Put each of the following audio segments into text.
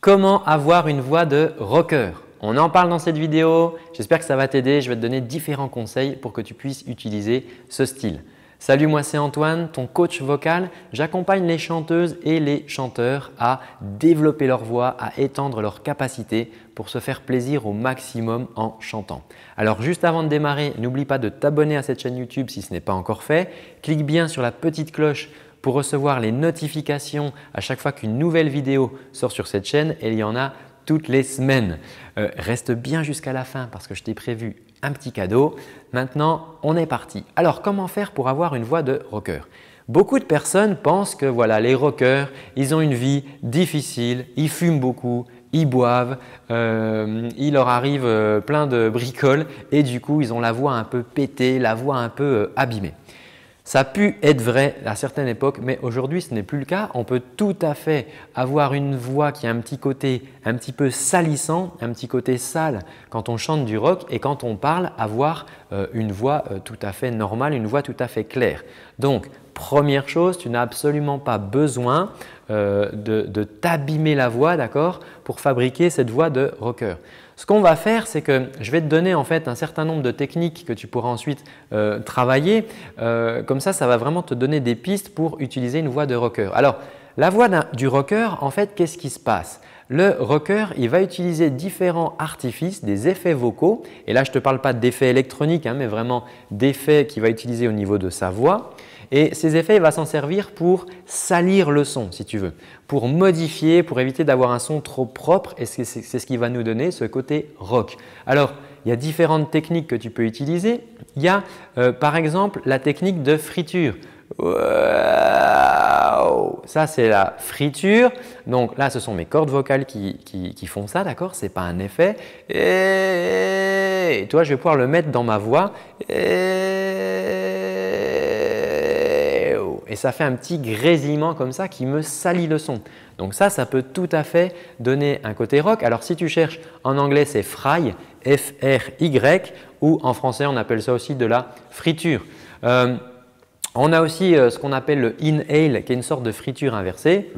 Comment avoir une voix de rocker? On en parle dans cette vidéo. J'espère que ça va t'aider. Je vais te donner différents conseils pour que tu puisses utiliser ce style. Salut, moi c'est Antoine, ton coach vocal. J'accompagne les chanteuses et les chanteurs à développer leur voix, à étendre leurs capacités pour se faire plaisir au maximum en chantant. Alors juste avant de démarrer, n'oublie pas de t'abonner à cette chaîne YouTube si ce n'est pas encore fait. Clique bien sur la petite cloche pour recevoir les notifications à chaque fois qu'une nouvelle vidéo sort sur cette chaîne il y en a toutes les semaines. Euh, reste bien jusqu'à la fin parce que je t'ai prévu un petit cadeau. Maintenant, on est parti. Alors, comment faire pour avoir une voix de rocker? Beaucoup de personnes pensent que voilà, les rockers, ils ont une vie difficile, ils fument beaucoup, ils boivent, euh, il leur arrive euh, plein de bricoles et du coup, ils ont la voix un peu pétée, la voix un peu abîmée. Ça a pu être vrai à certaines époques, mais aujourd'hui ce n'est plus le cas. On peut tout à fait avoir une voix qui a un petit côté un petit peu salissant, un petit côté sale quand on chante du rock et quand on parle, avoir euh, une voix euh, tout à fait normale, une voix tout à fait claire. Donc, première chose, tu n'as absolument pas besoin euh, de, t'abîmer la voix d'accord, pour fabriquer cette voix de rocker. Ce qu'on va faire, c'est que je vais te donner en fait un certain nombre de techniques que tu pourras ensuite euh, travailler. Euh, comme ça, ça va vraiment te donner des pistes pour utiliser une voix de rocker. Alors, la voix du rocker, en fait, qu'est-ce qui se passe? Le rocker, il va utiliser différents artifices, des effets vocaux. Et là, je ne te parle pas d'effets électroniques, hein, mais vraiment d'effets qu'il va utiliser au niveau de sa voix. Et ces effets, il va s'en servir pour salir le son, si tu veux, pour modifier, pour éviter d'avoir un son trop propre. Et c'est ce qui va nous donner ce côté rock. Alors, il y a différentes techniques que tu peux utiliser. Il y a euh, par exemple la technique de friture. Ça, c'est la friture. Donc là, ce sont mes cordes vocales qui, font ça, d'accord? Ce n'est pas un effet. Et toi, je vais pouvoir le mettre dans ma voix. Ça fait un petit grésillement comme ça qui me salit le son. Donc ça, ça peut tout à fait donner un côté rock. Alors si tu cherches en anglais, c'est fry, F-R-Y, ou en français, on appelle ça aussi de la friture. Euh, on a aussi euh, ce qu'on appelle le inhale, qui est une sorte de friture inversée.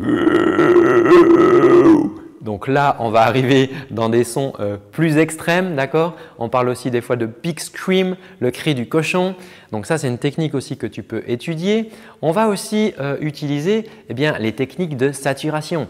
Donc là, on va arriver dans des sons euh, plus extrêmes, d'accord? On parle aussi des fois de pig scream, le cri du cochon. Donc ça, c'est une technique aussi que tu peux étudier. On va aussi euh, utiliser eh bien, les techniques de saturation.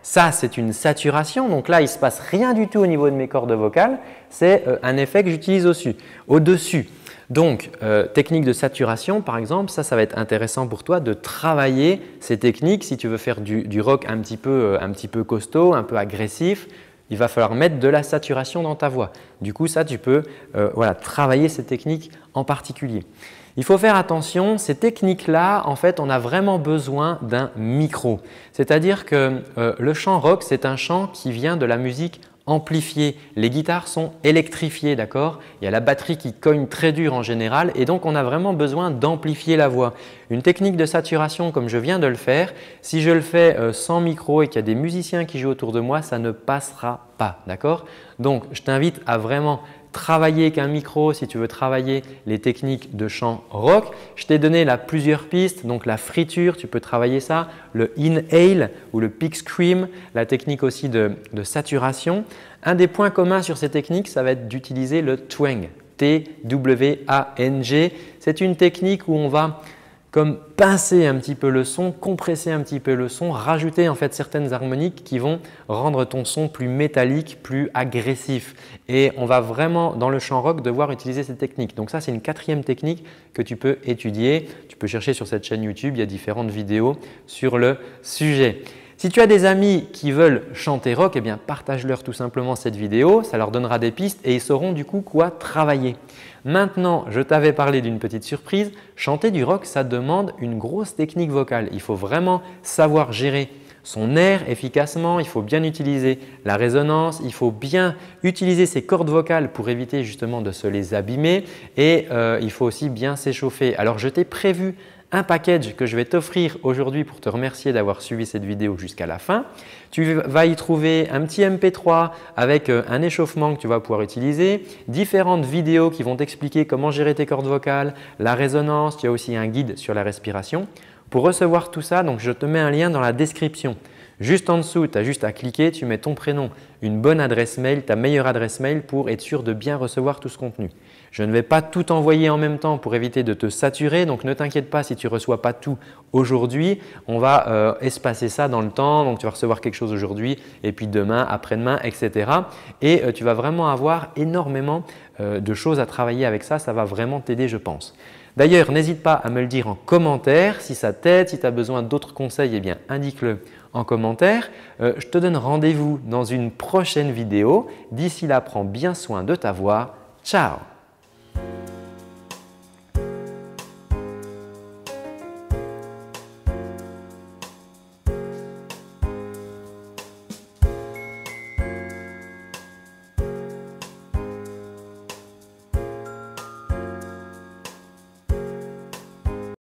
Ça, c'est une saturation. Donc là, il ne se passe rien du tout au niveau de mes cordes vocales. C'est un effet que j'utilise au-dessus. Au-dessus. Donc, euh, technique de saturation, par exemple, ça, ça va être intéressant pour toi de travailler ces techniques. Si tu veux faire du, rock un petit, peu, euh, un costaud, un peu agressif, il va falloir mettre de la saturation dans ta voix. Du coup, ça, tu peux euh, travailler ces techniques en particulier. Il faut faire attention, ces techniques-là, en fait, on a vraiment besoin d'un micro. C'est-à-dire que le chant rock, c'est un chant qui vient de la musique amplifié. Les guitares sont électrifiées, d'accord? Il y a la batterie qui cogne très dur en général et donc on a vraiment besoin d'amplifier la voix. Une technique de saturation comme je viens de le faire, si je le fais euh, sans micro et qu'il y a des musiciens qui jouent autour de moi, ça ne passera d'accord? Donc je t'invite à vraiment travailler avec un micro si tu veux travailler les techniques de chant rock. Je t'ai donné là plusieurs pistes, donc la friture, tu peux travailler ça, le inhale ou le pick scream, la technique aussi de, de saturation. Un des points communs sur ces techniques, ça va être d'utiliser le twang, T-W-A-N-G. C'est une technique où on va comme pincer un petit peu le son, compresser un petit peu le son, rajouter en fait certaines harmoniques qui vont rendre ton son plus métallique, plus agressif. Et on va vraiment dans le chant rock devoir utiliser cette technique. Donc ça c'est une quatrième technique que tu peux étudier. Tu peux chercher sur cette chaîne YouTube, il y a différentes vidéos sur le sujet. Si tu as des amis qui veulent chanter rock, eh bien partage-leur tout simplement cette vidéo, ça leur donnera des pistes et ils sauront du coup quoi travailler. Maintenant, je t'avais parlé d'une petite surprise, chanter du rock, ça demande une grosse technique vocale. Il faut vraiment savoir gérer son air efficacement, il faut bien utiliser la résonance, il faut bien utiliser ses cordes vocales pour éviter justement de se les abîmer et euh, il faut aussi bien s'échauffer. Alors je t'ai prévu un package que je vais t'offrir aujourd'hui pour te remercier d'avoir suivi cette vidéo jusqu'à la fin. Tu vas y trouver un petit MP3 avec euh, un échauffement que tu vas pouvoir utiliser, différentes vidéos qui vont t'expliquer comment gérer tes cordes vocales, la résonance, tu as aussi un guide sur la respiration. Pour recevoir tout ça, donc je te mets un lien dans la description. Juste en dessous, tu as juste à cliquer, tu mets ton prénom, une bonne adresse mail, ta meilleure adresse mail pour être sûr de bien recevoir tout ce contenu. Je ne vais pas tout envoyer en même temps pour éviter de te saturer, donc ne t'inquiète pas si tu ne reçois pas tout aujourd'hui. On va euh, espacer ça dans le temps, donc tu vas recevoir quelque chose aujourd'hui et puis demain, après-demain, etc. Et euh, tu vas vraiment avoir énormément euh, de choses à travailler avec ça, ça va vraiment t'aider je pense. D'ailleurs, n'hésite pas à me le dire en commentaire si ça t'aide, si tu as besoin d'autres conseils, eh bien indique-le en commentaire. Euh, je te donne rendez-vous dans une prochaine vidéo. D'ici là, prends bien soin de ta voix. Ciao